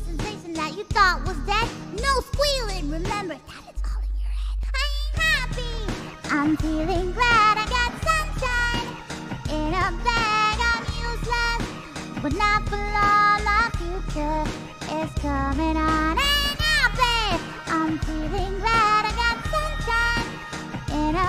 sensation that you thought was dead. No squealing, remember that it's all in your head. I ain't happy, I'm feeling glad I got sunshine in a bag. I'm useless, but not for long. My future is coming on and happy. I'm feeling glad I got sunshine in a